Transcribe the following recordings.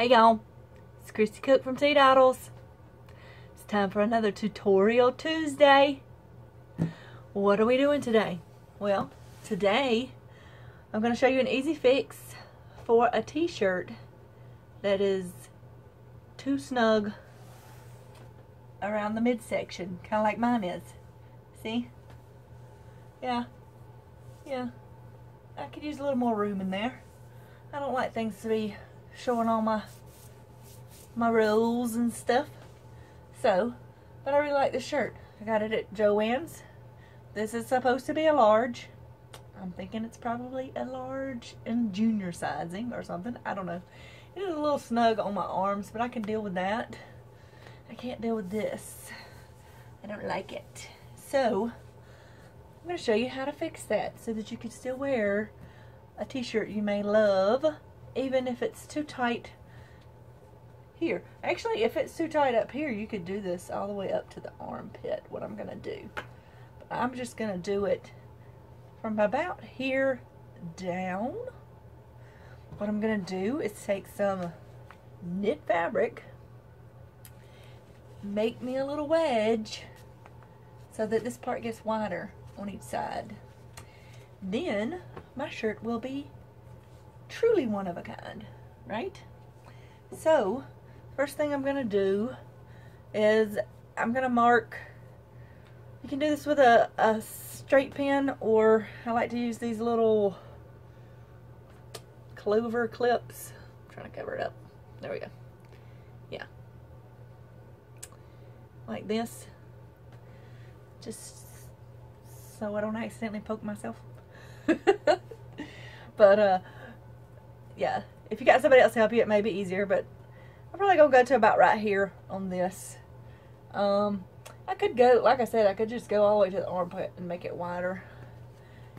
Hey y'all, it's Christy Cook from Teadoddles. It's time for another Tutorial Tuesday. What are we doing today? Well, today I'm going to show you an easy fix for a t-shirt that is too snug around the midsection, kind of like mine is. See? Yeah. Yeah. I could use a little more room in there. I don't like things to be showing all my my rolls and stuff. So, but I really like this shirt. I got it at Joann's. This is supposed to be a large. I'm thinking it's probably a large in junior sizing or something. I don't know. It is a little snug on my arms, but I can deal with that. I can't deal with this. I don't like it. So, I'm going to show you how to fix that so that you can still wear a t-shirt you may love even if it's too tight here. Actually, if it's too tight up here, you could do this all the way up to the armpit, what I'm going to do. But I'm just going to do it from about here down. What I'm going to do is take some knit fabric, make me a little wedge so that this part gets wider on each side. Then my shirt will be truly one of a kind, right? So, first thing I'm going to do is I'm going to mark, you can do this with a, a straight pen or I like to use these little clover clips. I'm trying to cover it up. There we go. Yeah. Like this. Just so I don't accidentally poke myself. but, uh, yeah, if you got somebody else to help you, it may be easier, but I'm probably going to go to about right here on this. Um, I could go, like I said, I could just go all the way to the armpit and make it wider.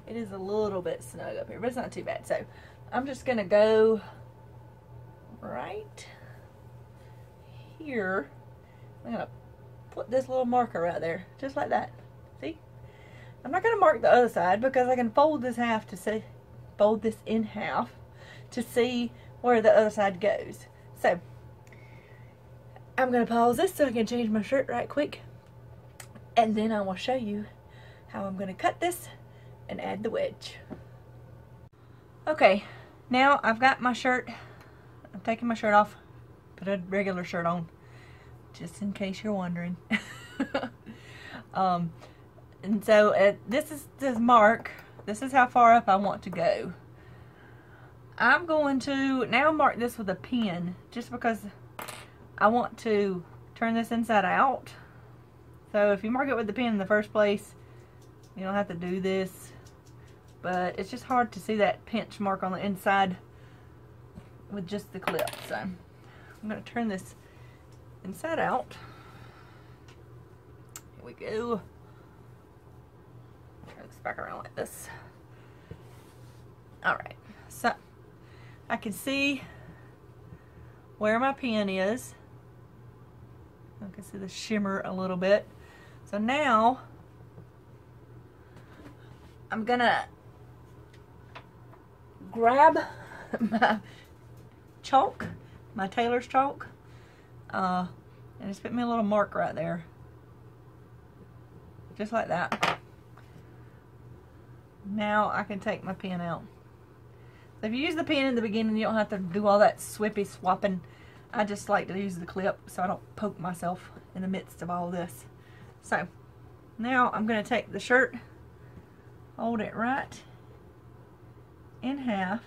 It is a little bit snug up here, but it's not too bad. So, I'm just going to go right here. I'm going to put this little marker right there, just like that. See? I'm not going to mark the other side because I can fold this half to say, fold this in half to see where the other side goes. So, I'm going to pause this so I can change my shirt right quick. And then I will show you how I'm going to cut this and add the wedge. Okay, now I've got my shirt. I'm taking my shirt off. Put a regular shirt on. Just in case you're wondering. um, and so uh, this is the mark. This is how far up I want to go. I'm going to now mark this with a pen just because I want to turn this inside out. So if you mark it with the pen in the first place, you don't have to do this. But it's just hard to see that pinch mark on the inside with just the clip. So I'm going to turn this inside out. Here we go. Turn this back around like this. Alright, so I can see where my pen is. I can see the shimmer a little bit. So now I'm gonna grab my chalk, my tailor's chalk, uh, and just put me a little mark right there. Just like that. Now I can take my pen out. If you use the pen in the beginning, you don't have to do all that swippy swapping. I just like to use the clip so I don't poke myself in the midst of all this. So, now I'm going to take the shirt, hold it right in half.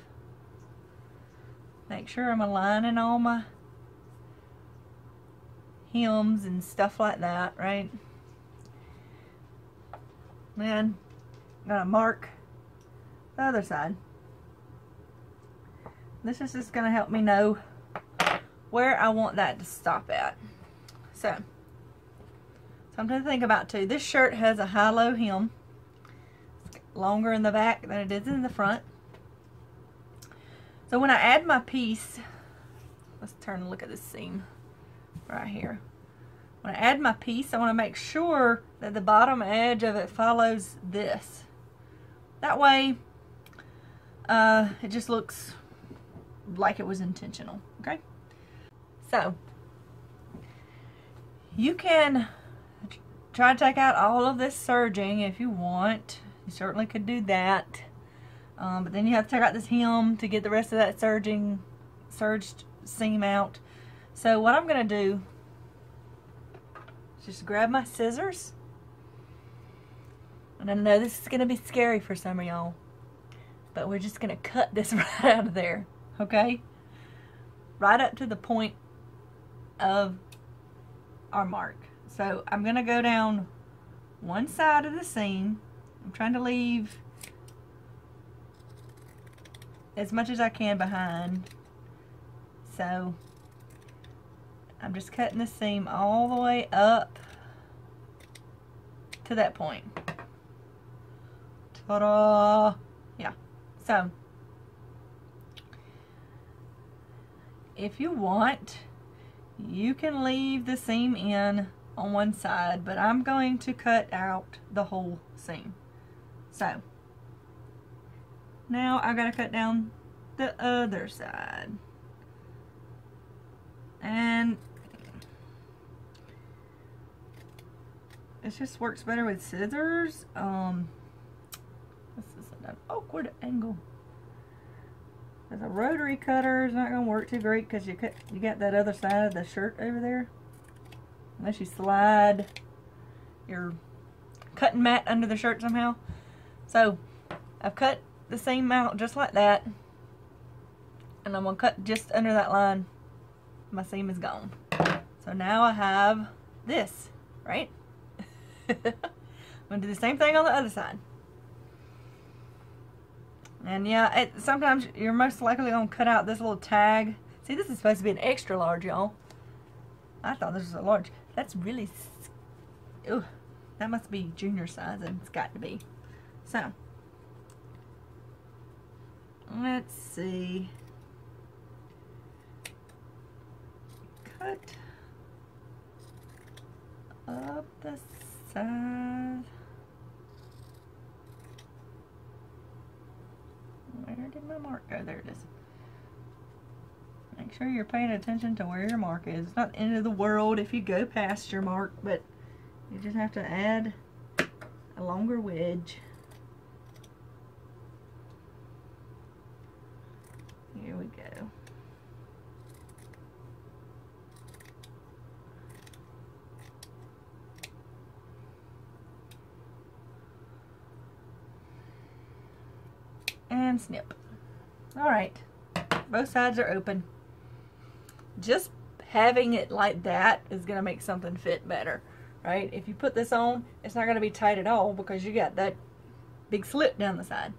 Make sure I'm aligning all my hems and stuff like that, right? Then, I'm going to mark the other side. This is just going to help me know where I want that to stop at. So, something to think about too. This shirt has a high-low hem. It's longer in the back than it is in the front. So when I add my piece, let's turn and look at this seam right here. When I add my piece, I want to make sure that the bottom edge of it follows this. That way, uh, it just looks like it was intentional, okay? So, you can try to take out all of this serging if you want. You certainly could do that. Um, but then you have to take out this hem to get the rest of that serging, serged seam out. So what I'm going to do is just grab my scissors. And I know this is going to be scary for some of y'all. But we're just going to cut this right out of there. Okay? Right up to the point of our mark. So I'm going to go down one side of the seam. I'm trying to leave as much as I can behind. So I'm just cutting the seam all the way up to that point. Ta-da! Yeah. So if you want, you can leave the seam in on one side, but I'm going to cut out the whole seam. So, now I gotta cut down the other side. And it just works better with scissors. Um, this is an awkward angle. A rotary cutter is not going to work too great because you cut, you got that other side of the shirt over there. Unless you slide your cutting mat under the shirt somehow. So I've cut the same amount just like that. And I'm going to cut just under that line. My seam is gone. So now I have this, right? I'm going to do the same thing on the other side. And yeah, it, sometimes you're most likely going to cut out this little tag. See, this is supposed to be an extra large, y'all. I thought this was a large. That's really, ooh, that must be junior size, and it's got to be. So, let's see. Cut up the side. Where did my mark go? There it is. Make sure you're paying attention to where your mark is. It's not the end of the world if you go past your mark, but you just have to add a longer wedge. Here we go. And snip. Alright, both sides are open. Just having it like that is going to make something fit better, right? If you put this on, it's not going to be tight at all because you got that big slit down the side.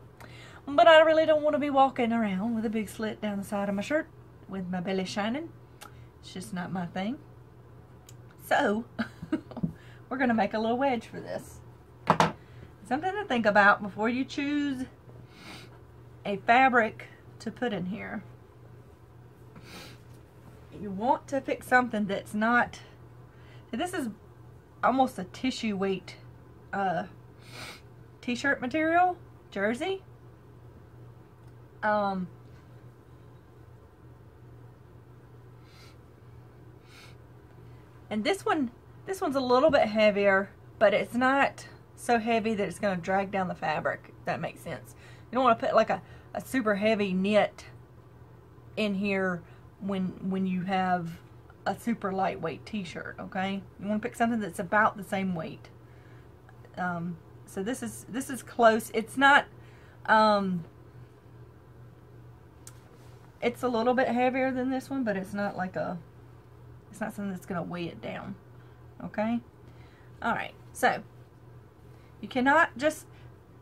But I really don't want to be walking around with a big slit down the side of my shirt with my belly shining. It's just not my thing. So, we're going to make a little wedge for this. Something to think about before you choose a fabric to put in here. You want to pick something that's not, this is almost a tissue weight uh, t-shirt material, jersey. Um, and this one, this one's a little bit heavier, but it's not so heavy that it's going to drag down the fabric, that makes sense. You don't want to put like a, a super heavy knit in here when when you have a super lightweight t-shirt, okay? You want to pick something that's about the same weight. Um, so this is this is close. It's not um, it's a little bit heavier than this one, but it's not like a it's not something that's going to weigh it down. Okay? All right. So, you cannot just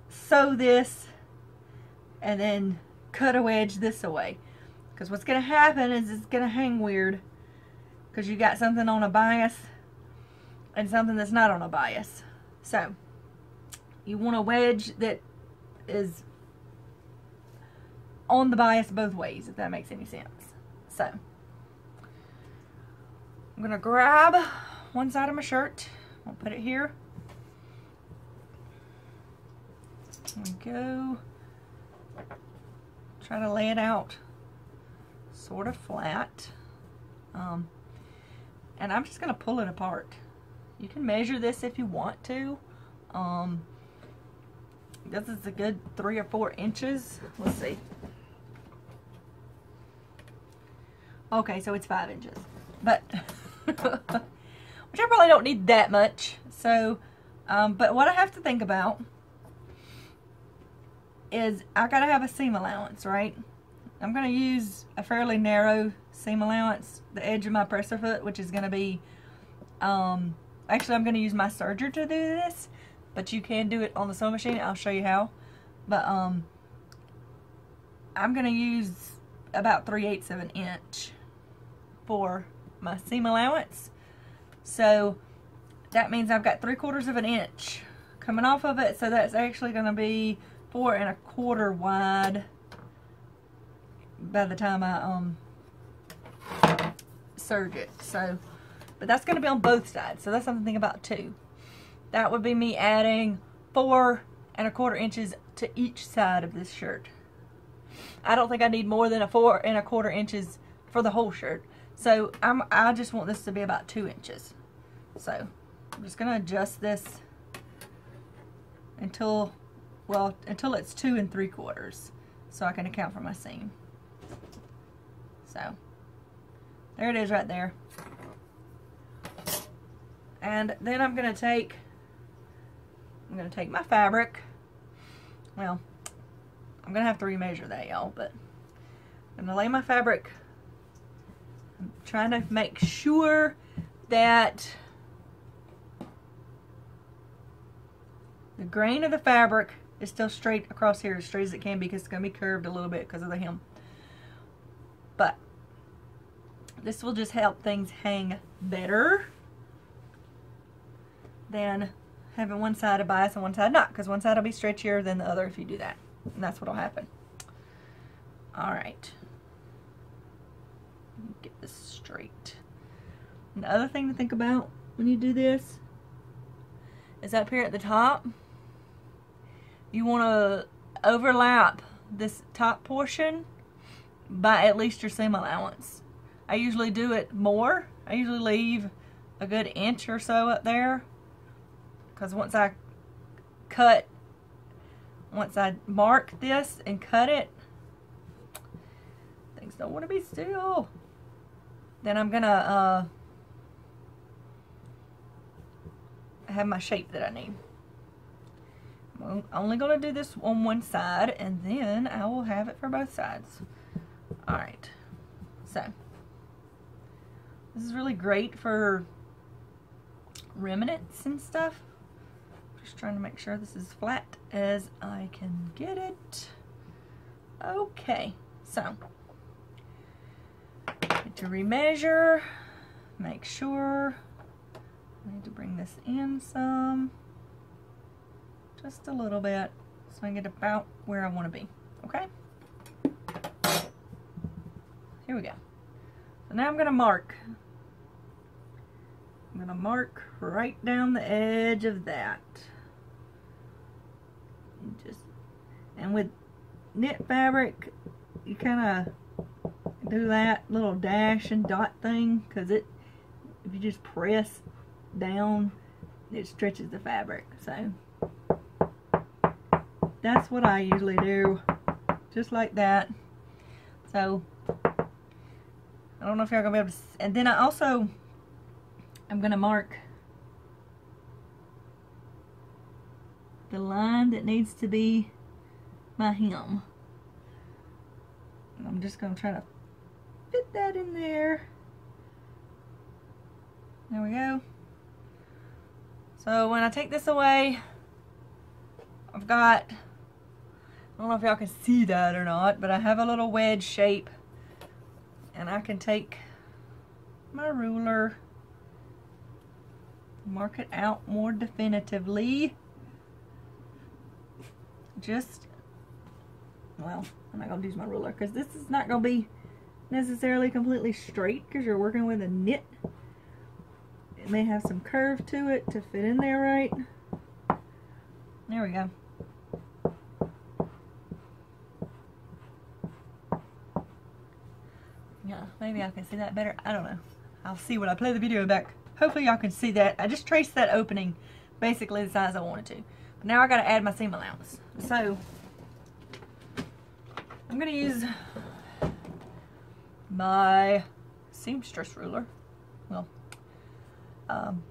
sew this and then cut a wedge this away. Because what's going to happen is it's going to hang weird because you got something on a bias and something that's not on a bias. So, you want a wedge that is on the bias both ways, if that makes any sense. So, I'm going to grab one side of my shirt. I'll put it here. And go try to lay it out sort of flat. Um, and I'm just going to pull it apart. You can measure this if you want to. Um, this is a good three or four inches. Let's see. Okay, so it's five inches. But, which I probably don't need that much. So, um, but what I have to think about is I gotta have a seam allowance, right? I'm gonna use a fairly narrow seam allowance, the edge of my presser foot, which is gonna be, um, actually I'm gonna use my serger to do this, but you can do it on the sewing machine. I'll show you how. But, um, I'm gonna use about 3 eighths of an inch for my seam allowance. So that means I've got 3 quarters of an inch coming off of it. So that's actually to be four and a quarter wide by the time I um serge it. So, but that's going to be on both sides. So that's something to think about too. That would be me adding four and a quarter inches to each side of this shirt. I don't think I need more than a four and a quarter inches for the whole shirt. So I'm, I just want this to be about two inches. So I'm just going to adjust this until, well, until it's two and three quarters. So I can account for my seam. So there it is right there. And then I'm going to take, I'm to take my fabric. Well, I'm going to have to remeasure that, y'all, but I'm to lay my fabric I'm trying to make sure that the grain of the fabric is still straight across here as straight as it can be because it's going to be curved a little bit because of the hem. But this will just help things hang better than having one side a bias and one side not because one side will be stretchier than the other if you do that. And that's what will happen. Alright get this straight. And the other thing to think about when you do this is up here at the top, you want to overlap this top portion by at least your seam allowance. I usually do it more. I usually leave a good inch or so up there because once I cut, once I mark this and cut it, things don't want to be still. Then I'm gonna uh, have my shape that I need. I'm only gonna do this on one side and then I will have it for both sides. Alright, so this is really great for remnants and stuff. Just trying to make sure this is flat as I can get it. Okay, so need to remeasure, make sure. I need to bring this in some, just a little bit, so I get about where I want to be, okay? Here we go. So now I'm going to mark. I'm going to mark right down the edge of that. And just, and with knit fabric, you kind of do that little dash and dot thing because it if you just press down it stretches the fabric so that's what I usually do just like that so I don't know if y'all gonna be able to and then I also I'm gonna mark the line that needs to be my hem I'm just gonna try to fit that in there. There we go. So when I take this away, I've got, I don't know if y'all can see that or not, but I have a little wedge shape. And I can take my ruler, mark it out more definitively. Just, well, I'm not going to use my ruler because this is not going to be necessarily completely straight because you're working with a knit. It may have some curve to it to fit in there right. There we go. Yeah, maybe I can see that better. I don't know. I'll see when I play the video back. Hopefully y'all can see that. I just traced that opening basically the size I wanted to. But now I gotta add my seam allowance. So, I'm gonna use my seamstress ruler. Well, um,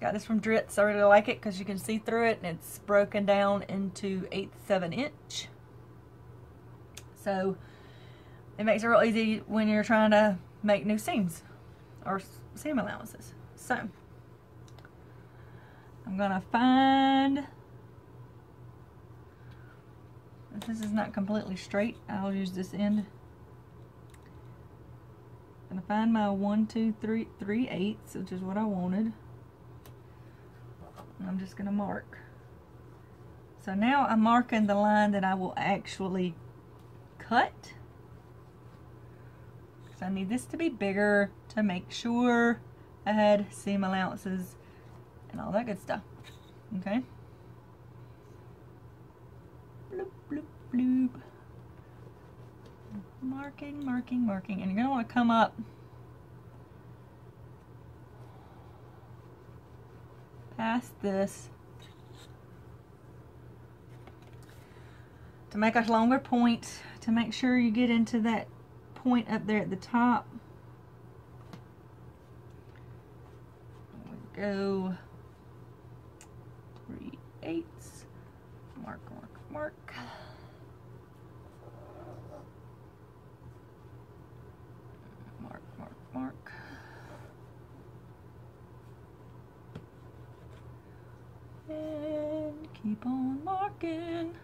got this from Dritz. I really like it because you can see through it and it's broken down into 8 7 inch. So it makes it real easy when you're trying to make new seams or seam allowances. So I'm gonna find if this is not completely straight I'll use this end. I'm gonna find my one two three three eighths which is what I wanted. And I'm just gonna mark. So now I'm marking the line that I will actually cut so I need this to be bigger to make sure I had seam allowances and all that good stuff. Okay? Bloop, bloop, bloop. Marking, marking, marking. And you're going to want to come up past this to make a longer point to make sure you get into that point up there at the top. Go. Three eighths. Mark, mark, mark. Mark, mark, mark. And keep on marking.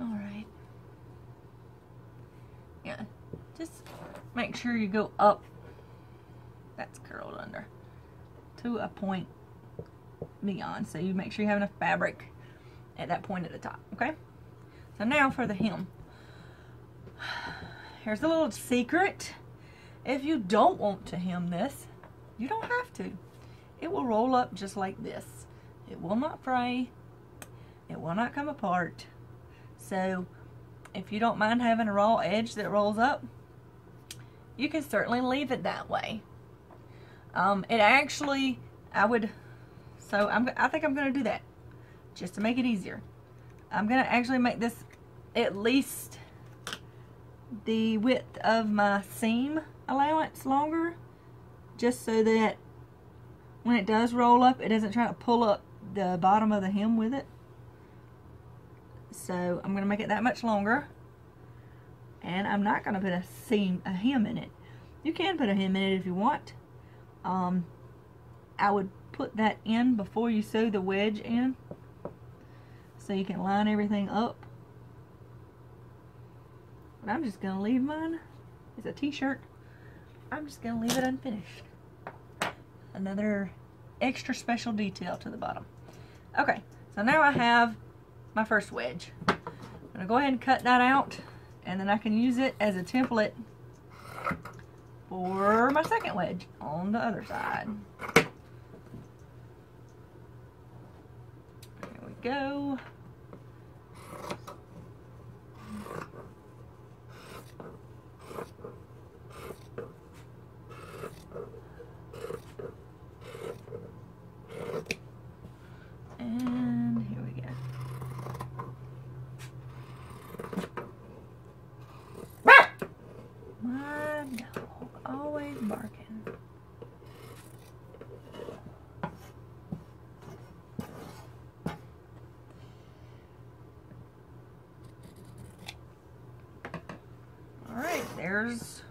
Alright. Yeah, just make sure you go up. That's curled under. To a point beyond. So you make sure you have enough fabric at that point at the top. Okay? So now for the hem. Here's a little secret. If you don't want to hem this, you don't have to. It will roll up just like this. It will not fray. It will not come apart. So if you don't mind having a raw edge that rolls up, you can certainly leave it that way. Um, it actually, I would, so I'm, I think I'm going to do that just to make it easier. I'm going to actually make this at least the width of my seam allowance longer just so that when it does roll up, it doesn't try to pull up the bottom of the hem with it. So I'm going to make it that much longer. And I'm not going to put a seam, a hem in it. You can put a hem in it if you want. Um, I would put that in before you sew the wedge in. So you can line everything up. But I'm just going to leave mine. It's a t-shirt. I'm just going to leave it unfinished. Another extra special detail to the bottom. Okay, so now I have my first wedge. I'm to go ahead and cut that out and then I can use it as a template for my second wedge on the other side. There we go. There's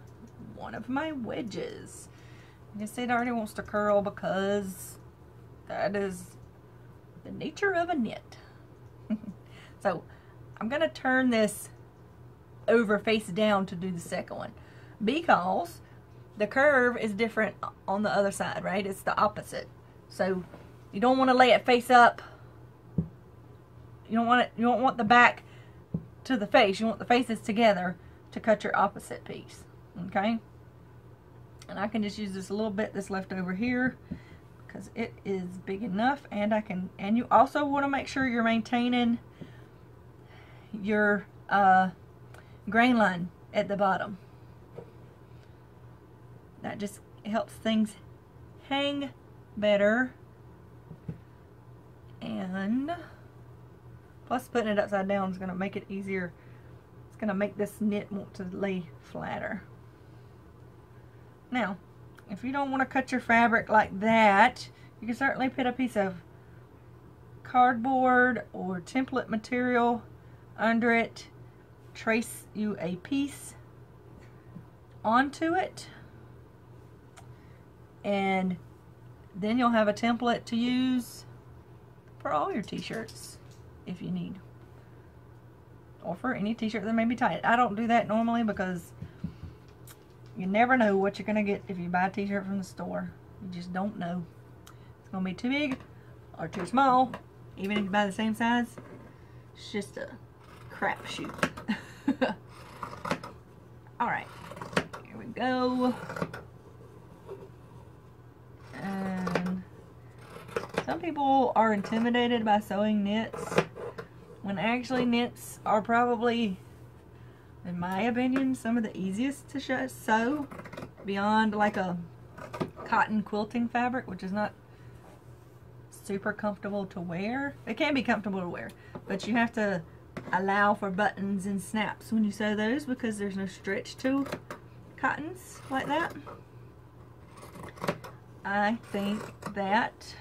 one of my wedges. You can see it already wants to curl because that is the nature of a knit. so I'm going to turn this over face down to do the second one because the curve is different on the other side, right? It's the opposite. So you don't want to lay it face up. You don't want it, you don't want the back to the face. You want the faces together to cut your opposite piece. Okay? And I can just use this little bit that's left over here because it is big enough and I can and you also want to make sure you're maintaining your uh, grain line at the bottom That just helps things hang better. And plus putting it upside down is going to make it easier. It's going to make this knit want to lay flatter. Now, if you don't want to cut your fabric like that, you can certainly put a piece of cardboard or template material under it, trace you a piece onto it, and then you'll have a template to use for all your t-shirts if you need. Or for any t-shirt that may be tight. I don't do that normally because you never know what you're going to get if you buy a t-shirt from the store. You just don't know. It's going to be too big or too small. Even if you buy the same size, it's just a crapshoot. Alright, here we go. And some people are intimidated by sewing knits when actually knits are probably in my opinion, some of the easiest to sew beyond like a cotton quilting fabric, which is not super comfortable to wear. It can be comfortable to wear, but you have to allow for buttons and snaps when you sew those because there's no stretch to cottons like that. I think that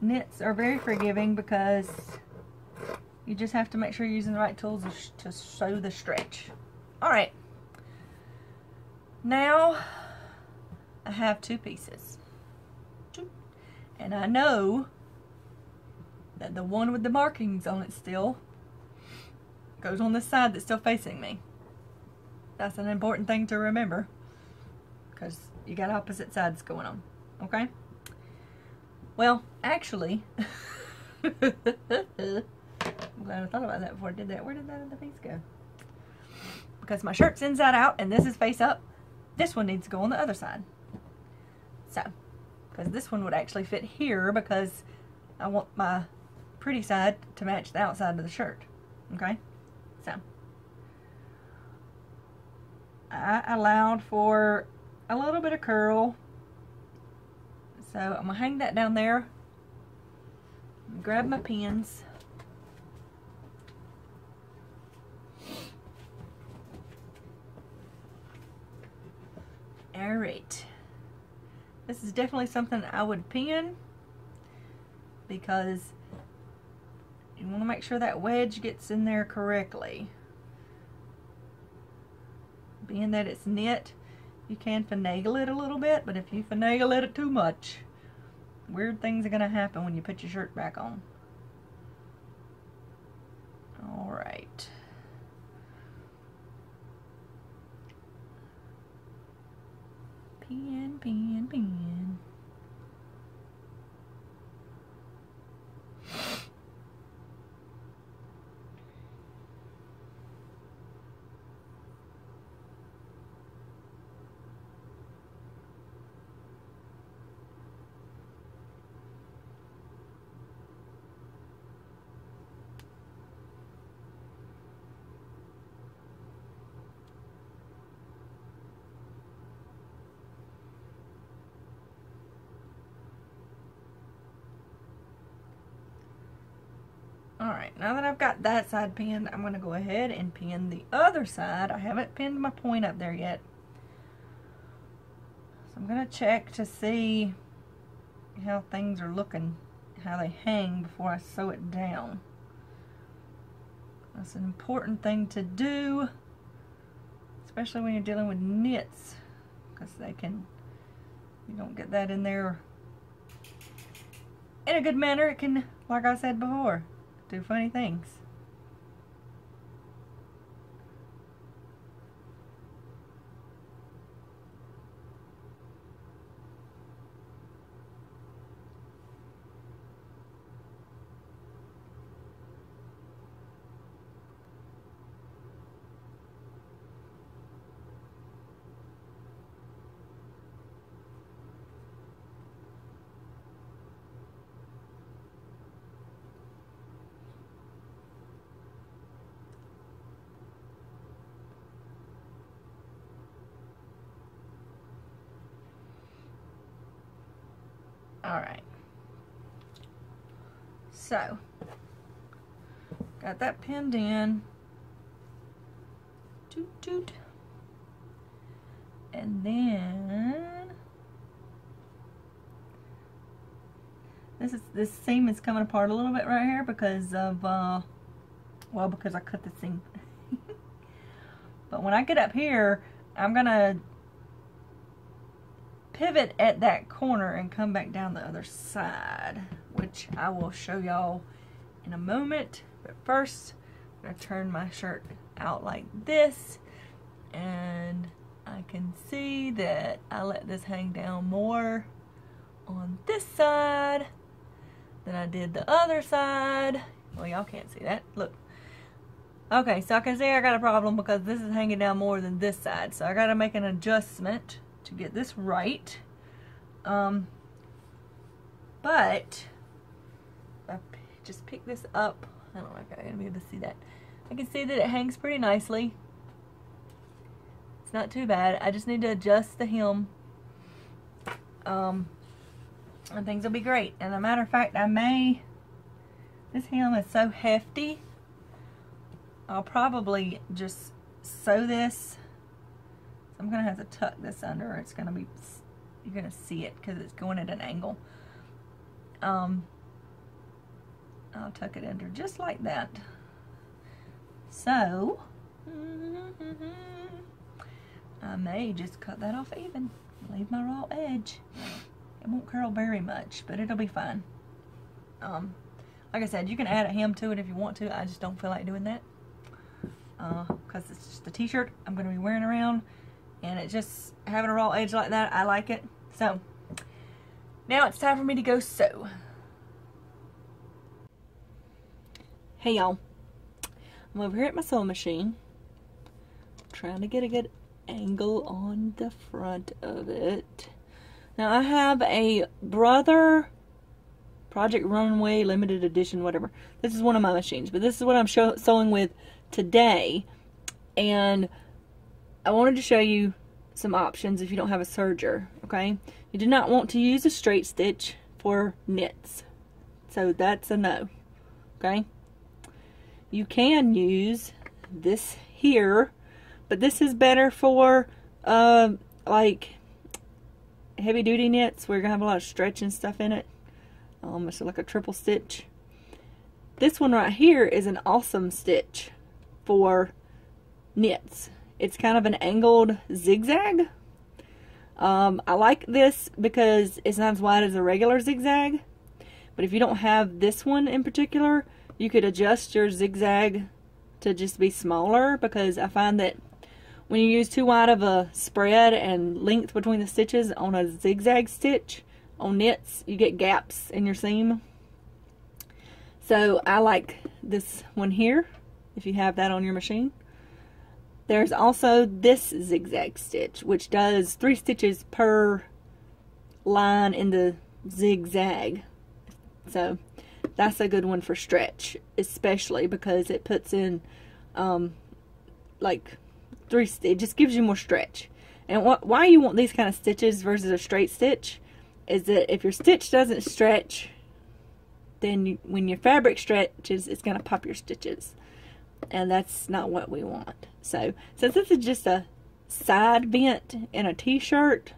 knits are very forgiving because you just have to make sure you're using the right tools to sew the stretch. Alright. Now, I have two pieces. And I know that the one with the markings on it still goes on the side that's still facing me. That's an important thing to remember because you got opposite sides going on. Okay? Well, actually, I'm glad I thought about that before I did that. Where did that other piece go? Because my shirt's inside out and this is face up, this one needs to go on the other side. So, because this one would actually fit here because I want my pretty side to match the outside of the shirt. Okay? So, I allowed for a little bit of curl so I'm going to hang that down there. Grab my pins. Alright. This is definitely something I would pin because you want to make sure that wedge gets in there correctly. Being that it's knit, you can finagle it a little bit, but if you finagle it too much, weird things are going to happen when you put your shirt back on. Alright. Pin, pin, pin. Alright, now that I've got that side pinned, I'm going to go ahead and pin the other side. I haven't pinned my point up there yet. So I'm going to check to see how things are looking, how they hang before I sew it down. That's an important thing to do, especially when you're dealing with knits, because they can, you don't get that in there in a good manner, it can, like I said before, do funny things. Alright. So, got that pinned in. Toot toot. And then this is this seam is coming apart a little bit right here because of uh well because I cut the seam. but when I get up here, I'm gonna pivot at that corner and come back down the other side, which I will show y'all in a moment. But first, I'm going to turn my shirt out like this, and I can see that I let this hang down more on this side than I did the other side. Well, y'all can't see that. Look. Okay, so I can see I got a problem because this is hanging down more than this side. So I got to make an adjustment to get this right. Um, but I just pick this up. I don't know if I'm going to be able to see that. I can see that it hangs pretty nicely. It's not too bad. I just need to adjust the hem. Um, and things will be great. And a matter of fact, I may, this hem is so hefty, I'll probably just sew this I'm going to have to tuck this under. It's going to be, you're going to see it because it's going at an angle. Um, I'll tuck it under just like that. So, I may just cut that off even. Leave my raw edge. It won't curl very much, but it'll be fine. Um, like I said, you can add a hem to it if you want to. I just don't feel like doing that. Because uh, it's just a t-shirt I'm going to be wearing around and it just having a raw edge like that I like it. So now it's time for me to go sew. Hey y'all. I'm over here at my sewing machine trying to get a good angle on the front of it. Now I have a brother Project Runway limited edition whatever. This is one of my machines but this is what I'm sewing with today. And I wanted to show you some options if you don't have a serger, okay? You do not want to use a straight stitch for knits. So that's a no, okay? You can use this here, but this is better for uh, like heavy duty knits where you're gonna have a lot of stretch and stuff in it. Almost like a triple stitch. This one right here is an awesome stitch for knits. It's kind of an angled zigzag. Um, I like this because it's not as wide as a regular zigzag. But if you don't have this one in particular, you could adjust your zigzag to just be smaller because I find that when you use too wide of a spread and length between the stitches on a zigzag stitch on knits, you get gaps in your seam. So I like this one here if you have that on your machine. There's also this zigzag stitch, which does three stitches per line in the zigzag. So that's a good one for stretch, especially because it puts in um, like three, it just gives you more stretch. And wh why you want these kind of stitches versus a straight stitch is that if your stitch doesn't stretch, then you, when your fabric stretches, it's going to pop your stitches and that's not what we want. So since this is just a side vent in a t-shirt,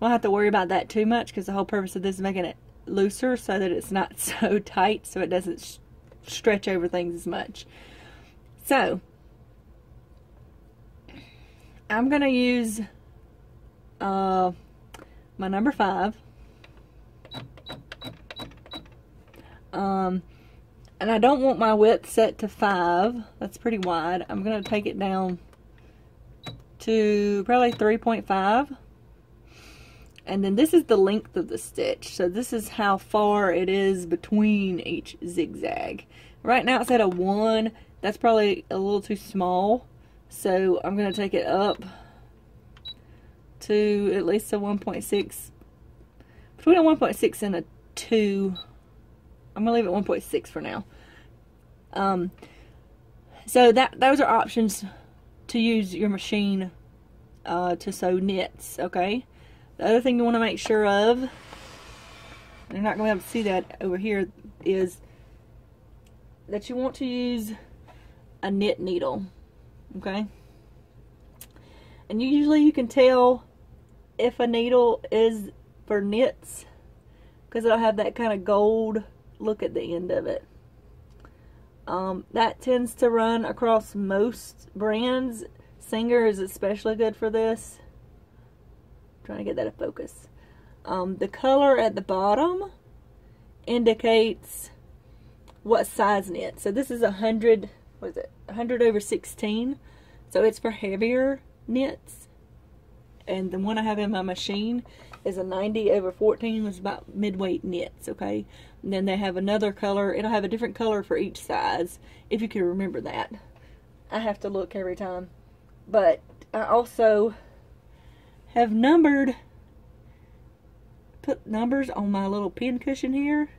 we'll have to worry about that too much because the whole purpose of this is making it looser so that it's not so tight so it doesn't stretch over things as much. So I'm going to use uh, my number five. Um, and I don't want my width set to 5. That's pretty wide. I'm going to take it down to probably 3.5. And then this is the length of the stitch. So this is how far it is between each zigzag. Right now it's at a 1. That's probably a little too small. So I'm going to take it up to at least a 1.6. Between a 1.6 and a 2 I'm gonna leave it 1.6 for now. Um, so that those are options to use your machine uh, to sew knits. Okay. The other thing you want to make sure of you're not to be able to see that over here, is that you want to use a knit needle, okay? And usually you can tell if a needle is for knits because it'll have that kind of gold look at the end of it. Um, that tends to run across most brands. Singer is especially good for this. I'm trying to get that to focus. Um, the color at the bottom indicates what size knit. So this is a hundred, what is it? 100 over 16. So it's for heavier knits. And the one I have in my machine is a 90 over 14, which is about midweight knits, okay? And then they have another color. It'll have a different color for each size, if you can remember that. I have to look every time. But I also have numbered, put numbers on my little pin cushion here.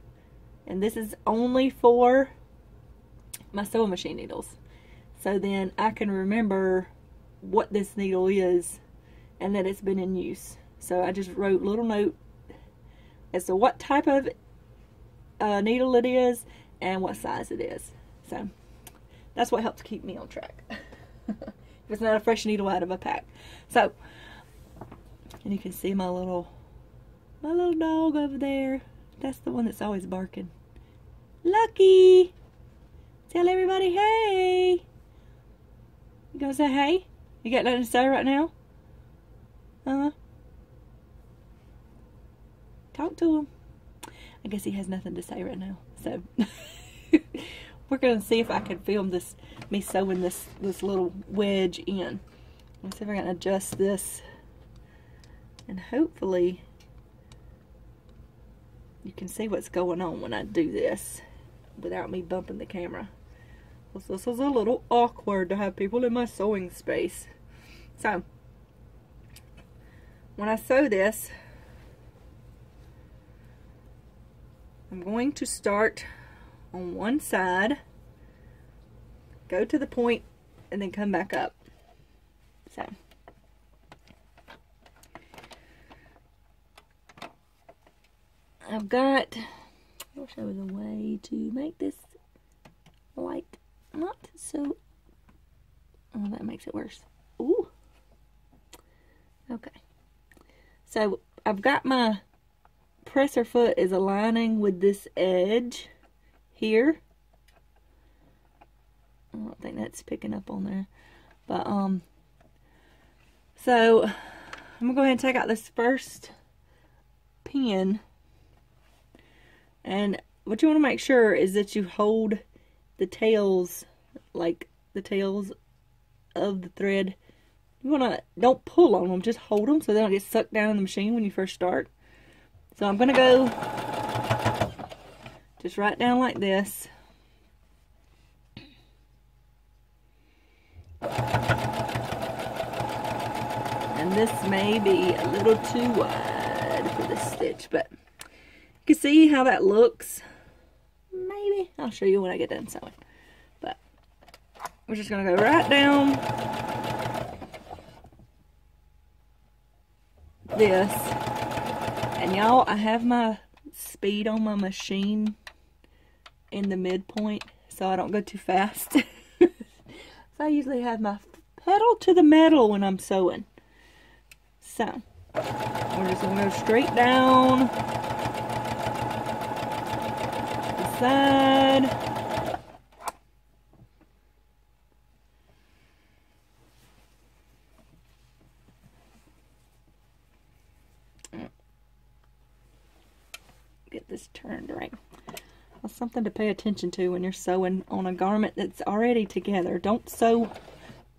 And this is only for my sewing machine needles. So then I can remember what this needle is and that it's been in use. So I just wrote little note as to what type of uh, needle it is and what size it is. So that's what helps keep me on track. it's not a fresh needle out of a pack. So, and you can see my little, my little dog over there. That's the one that's always barking. Lucky! Tell everybody hey! You gonna say hey? You got nothing to say right now? Uh, talk to him. I guess he has nothing to say right now. So we're gonna see if I can film this me sewing this this little wedge in. Let's see if I can adjust this and hopefully you can see what's going on when I do this without me bumping the camera. This is a little awkward to have people in my sewing space. So, when I sew this, I'm going to start on one side, go to the point, and then come back up. So, I've got, I wish there was a way to make this light not so, oh, that makes it worse. Ooh. Okay. So I've got my presser foot is aligning with this edge here. I don't think that's picking up on there. But, um, so I'm going to go ahead and take out this first pin. And what you want to make sure is that you hold the tails, like the tails of the thread, you want to, don't pull on them, just hold them so they don't get sucked down in the machine when you first start. So I'm going to go just right down like this. And this may be a little too wide for this stitch, but you can see how that looks. Maybe. I'll show you when I get done sewing. But we're just going to go right down this. And y'all, I have my speed on my machine in the midpoint so I don't go too fast. so I usually have my pedal to the metal when I'm sewing. So, we're just going to go straight down side. This turned right. That's something to pay attention to when you're sewing on a garment that's already together. Don't sew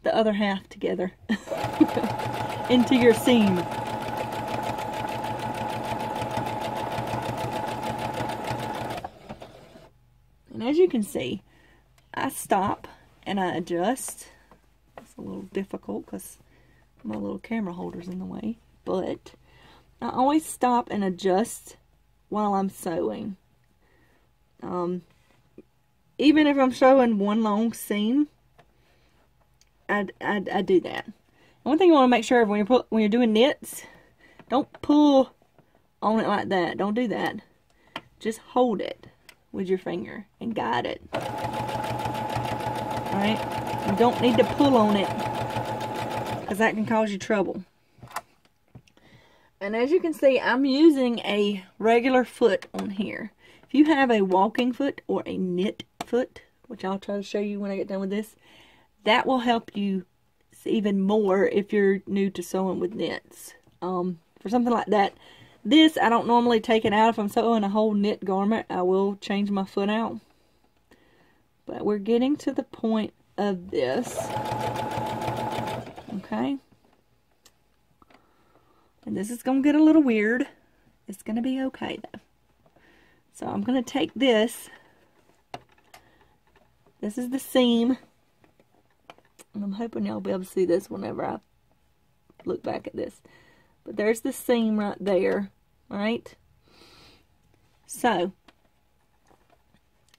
the other half together into your seam. And as you can see, I stop and I adjust. It's a little difficult because my little camera holder's in the way. But I always stop and adjust while I'm sewing. Um, even if I'm sewing one long seam, I, I, I do that. one thing you want to make sure of when you're, when you're doing knits, don't pull on it like that. Don't do that. just hold it with your finger and guide it. Alright? You don't need to pull on it because that can cause you trouble. And as you can see, I'm using a regular foot on here. If you have a walking foot or a knit foot, which I'll try to show you when I get done with this, that will help you even more if you're new to sewing with knits. Um, for something like that, this I don't normally take it out if I'm sewing a whole knit garment. I will change my foot out. But we're getting to the point of this. Okay. And this is going to get a little weird. It's going to be okay though. So I'm going to take this. This is the seam. And I'm hoping y'all be able to see this whenever I look back at this. But there's the seam right there. Right? So,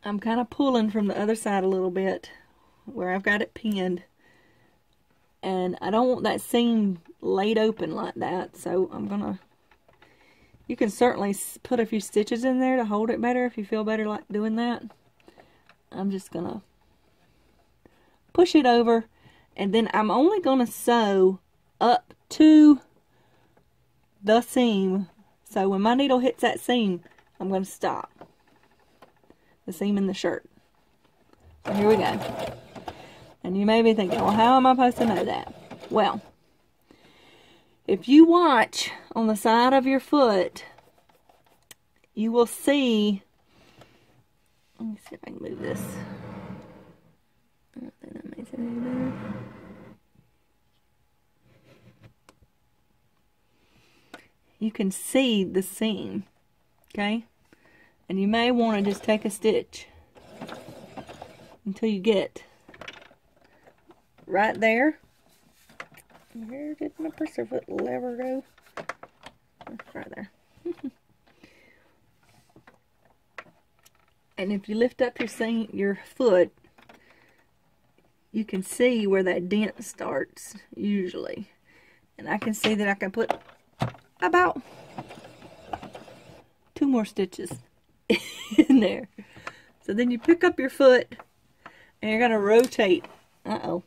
I'm kind of pulling from the other side a little bit where I've got it pinned. And I don't want that seam laid open like that. So I'm to, you can certainly put a few stitches in there to hold it better if you feel better like doing that. I'm just to push it over. And then I'm only to sew up to the seam. So when my needle hits that seam, I'm to stop. The seam in the shirt. So here we go. And you may be thinking, well, how am I supposed to know that? Well, if you watch on the side of your foot, you will see, let me see if I can move this. I don't think that makes it any better. You can see the seam, okay? And you may want to just take a stitch until you get right there. Where did my foot lever go? Right there. and if you lift up your seam, your foot, you can see where that dent starts, usually. And I can see that I can put about two more stitches in there. So then you pick up your foot and you're going to rotate. Uh-oh.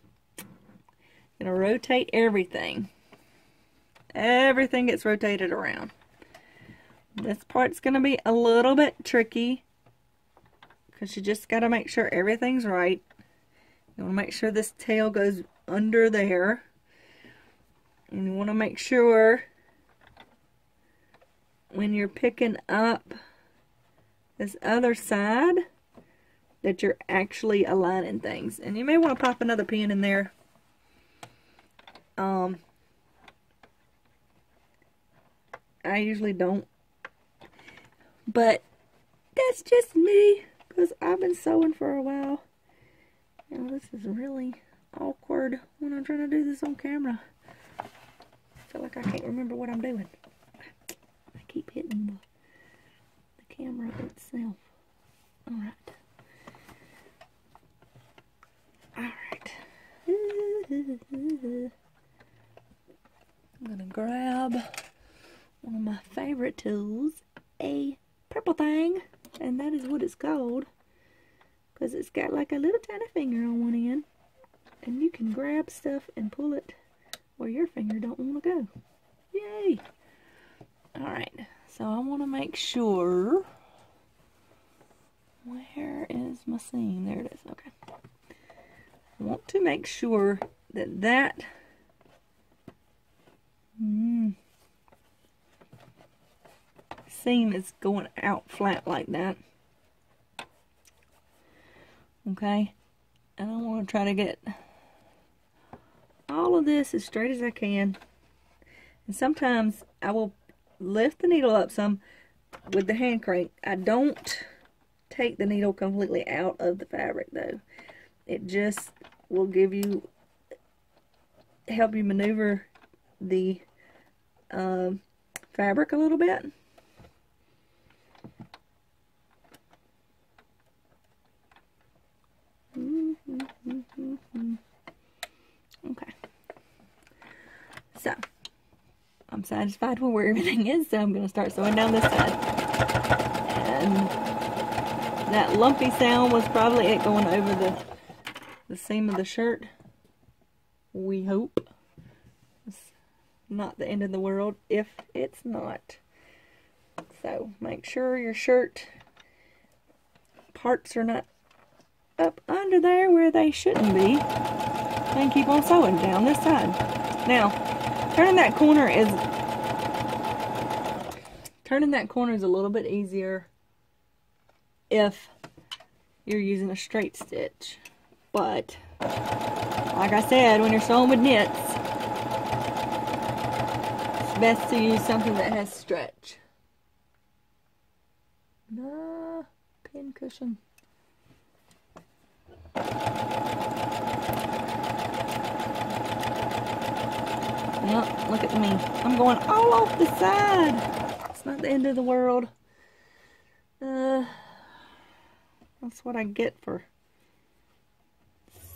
To rotate everything. Everything gets rotated around. This part's to be a little bit tricky because you just got to make sure everything's right. You want to make sure this tail goes under there. And you want to make sure when you're picking up this other side that you're actually aligning things. And you may want to pop another pin in there. Um, I usually don't. But that's just me because I've been sewing for a while. Now this is really awkward when I'm trying to do this on camera. I feel like I can't remember what I'm doing. I keep hitting the, the camera itself. Alright. Alright. I'm to grab one of my favorite tools, a Purple Thang, and that is what it's called because it's got like a little tiny finger on one end and you can grab stuff and pull it where your finger don't want to go. Yay! Alright, so I want to make sure where is my seam? There it is. Okay. I want to make sure that that mm, seam is going out flat like that. Okay. And I want to try to get all of this as straight as I can. And sometimes I will lift the needle up some with the hand crank. I don't take the needle completely out of the fabric though. It just will give you, help you maneuver the um, fabric a little bit. Okay. So, I'm satisfied with where everything is, so I'm going to start sewing down this side. and that lumpy sound was probably it going over the the seam of the shirt. We hope. Not the end of the world if it's not. So make sure your shirt parts are not up under there where they shouldn't be. And keep on sewing down this side. Now, turning that corner is turning that corner is a little bit easier if you're using a straight stitch. But, like I said, when you're sewing with knits, it's best to use something that has stretch. No, pin cushion. Yep, look at me. I'm going all off the side. It's not the end of the world. Uh, that's what I get for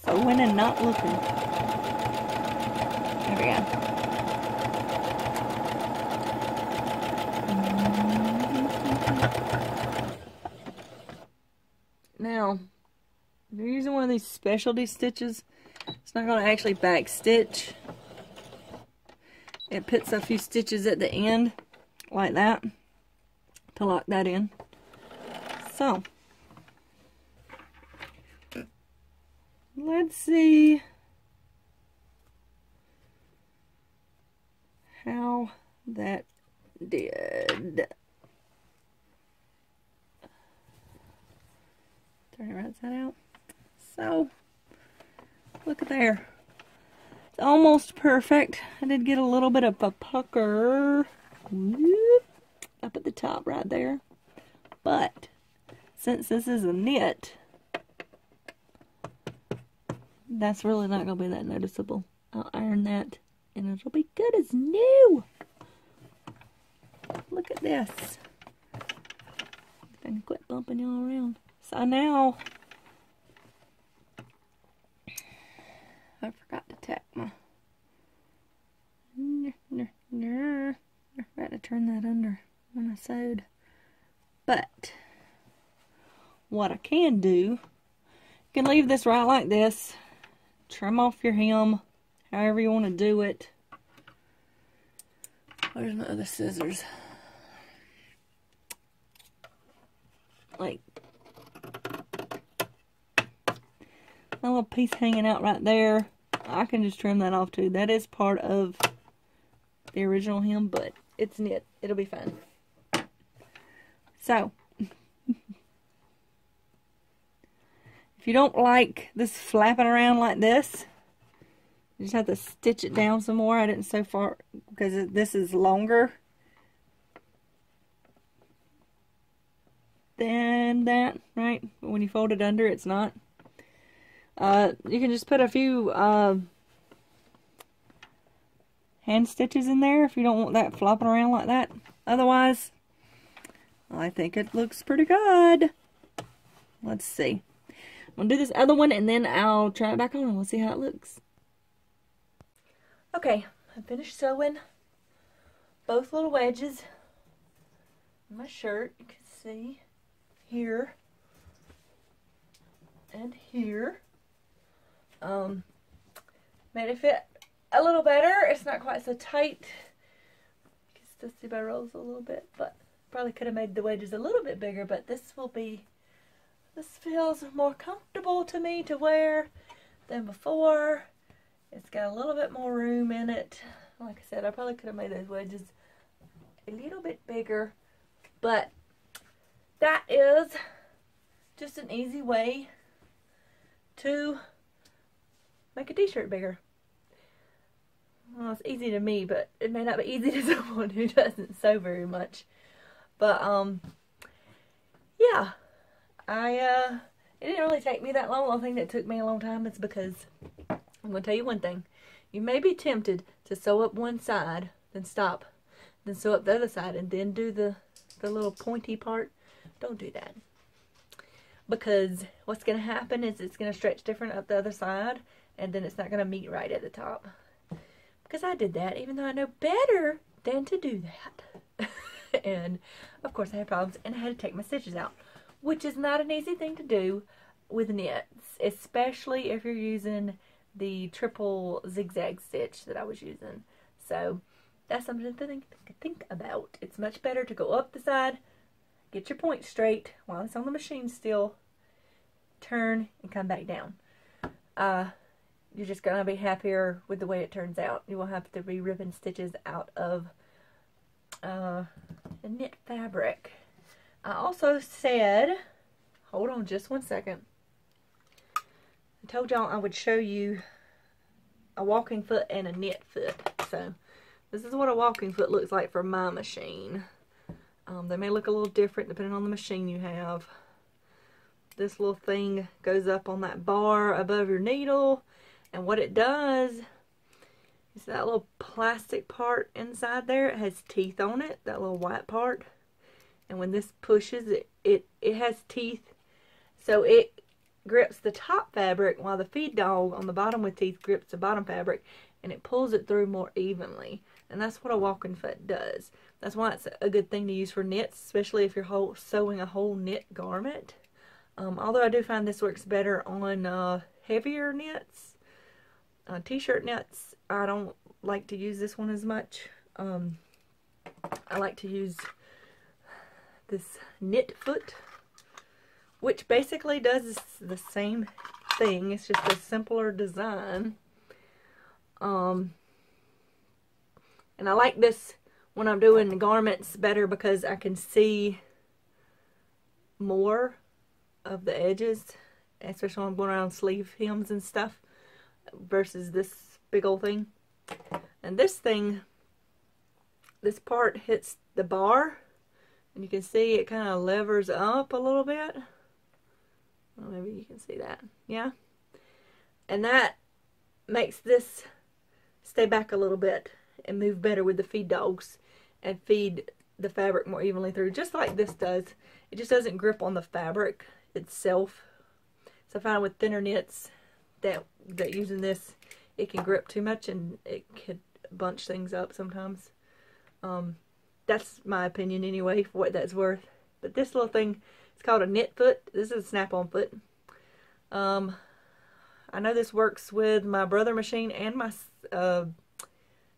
sewing and not looking. There we go. Now, if you're using one of these specialty stitches, it's not going to actually back stitch. It puts a few stitches at the end, like that, to lock that in. So, let's see how that did. Turn it right side out. So, look at there. It's almost perfect. I did get a little bit of a pucker up at the top right there. But, since this is a knit, that's really not going to be that noticeable. I'll iron that and it'll be good as new. Look at this. I'm quit bumping y'all around. So now, I forgot to tack my, I forgot to turn that under when I sewed. But, what I can do, you can leave this right like this, trim off your hem, however you want to do it. Where's my other scissors? Like, a little piece hanging out right there. I can just trim that off too. That is part of the original hem, but it's knit. It'll be fine. So, if you don't like this flapping around like this, you just have to stitch it down some more. I didn't so far because this is longer than that, right? But when you fold it under, it's not. Uh, you can just put a few uh, hand stitches in there if you don't want that flopping around like that. Otherwise, I think it looks pretty good. Let's see. I'm going to do this other one and then I'll try it back on we'll see how it looks. Okay, I finished sewing both little wedges my shirt. You can see here and here. Um, made it fit a little better. It's not quite so tight. You can still see my rolls a little bit, but probably could have made the wedges a little bit bigger, but this will be, this feels more comfortable to me to wear than before. It's got a little bit more room in it. Like I said, I probably could have made those wedges a little bit bigger, but that is just an easy way to make a t-shirt bigger. Well, it's easy to me, but it may not be easy to someone who doesn't sew very much. But, um, yeah, I, uh, it didn't really take me that long. The thing that took me a long time is because, I'm going to tell you one thing. You may be tempted to sew up one side, then stop, then sew up the other side, and then do the, the little pointy part. Don't do that because what's going to happen is it's going to stretch different up the other side and then it's not going to meet right at the top. Because I did that even though I know better than to do that. and of course I had problems and I had to take my stitches out, which is not an easy thing to do with knits, especially if you're using the triple zigzag stitch that I was using. So that's something to think, think about. It's much better to go up the side, get your point straight while it's on the machine still, turn and come back down. Uh, you're just going to be happier with the way it turns out. You will have to re-ribbon stitches out of uh, knit fabric. I also said, hold on just one second. I told y'all I would show you a walking foot and a knit foot. So this is what a walking foot looks like for my machine. Um, they may look a little different depending on the machine you have. This little thing goes up on that bar above your needle. And what it does is that little plastic part inside there, it has teeth on it, that little white part. And when this pushes, it, it, it has teeth. So it grips the top fabric while the feed dog on the bottom with teeth grips the bottom fabric and it pulls it through more evenly. And that's what a walking foot does. That's why it's a good thing to use for knits, especially if you're whole, sewing a whole knit garment. Um, although I do find this works better on uh, heavier knits. Uh, T-shirt knits. I don't like to use this one as much. Um, I like to use this knit foot which basically does the same thing. It's just a simpler design. Um, and I like this when I'm doing garments better because I can see more of the edges, especially when I'm going around sleeve hems and stuff, versus this big old thing. And this thing, this part hits the bar, and you can see it kind of levers up a little bit. Well, maybe you can see that. Yeah. And that makes this stay back a little bit and move better with the feed dogs and feed the fabric more evenly through, just like this does. It just doesn't grip on the fabric itself. So I find with thinner knits that, that using this, it can grip too much and it could bunch things up sometimes. Um, that's my opinion anyway, for what that's worth. But this little thing it's called a knit foot. This is a snap-on foot. Um, I know this works with my brother machine and my uh,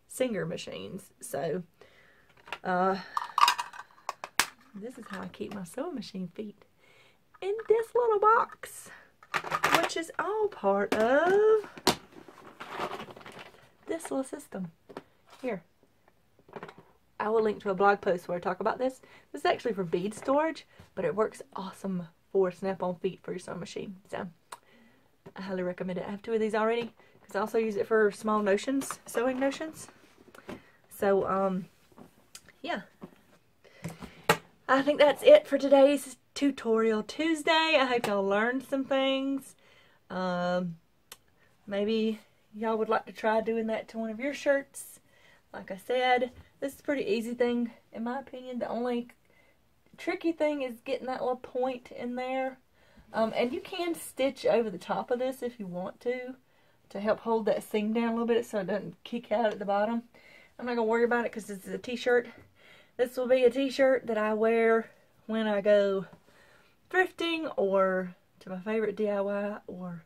Singer machines. So, uh, this is how I keep my sewing machine feet in this little box, which is all part of this little system here. I will link to a blog post where I talk about this. This is actually for bead storage, but it works awesome for snap-on feet for your sewing machine. So I highly recommend it. I have two of these already because I also use it for small notions, sewing notions. So, um, yeah. I think that's it for today's tutorial Tuesday. I hope y'all learned some things. Um, maybe y'all would like to try doing that to one of your shirts. Like I said, this is a pretty easy thing, in my opinion. The only tricky thing is getting that little point in there. Um, and you can stitch over the top of this if you want to, to help hold that seam down a little bit so it doesn't kick out at the bottom. I'm not going to worry about it because this is a t-shirt. This will be a t-shirt that I wear when I go thrifting or to my favorite DIY or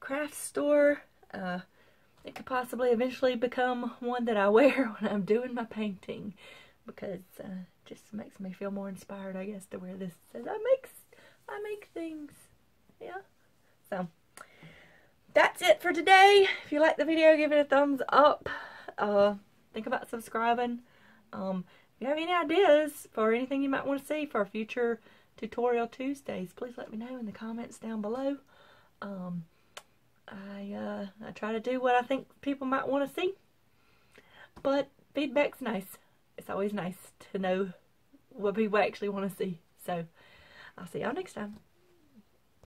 craft store. Uh, it could possibly eventually become one that I wear when I'm doing my painting because uh, it just makes me feel more inspired, I guess, to wear this. Says I make, I make things. Yeah. So, that's it for today. If you like the video, give it a thumbs up. Uh, think about subscribing. Um, if you have any ideas for anything you might want to see for a future tutorial Tuesdays, please let me know in the comments down below. Um, I uh, I try to do what I think people might want to see. But feedback's nice. It's always nice to know what people actually want to see. So I'll see y'all next time.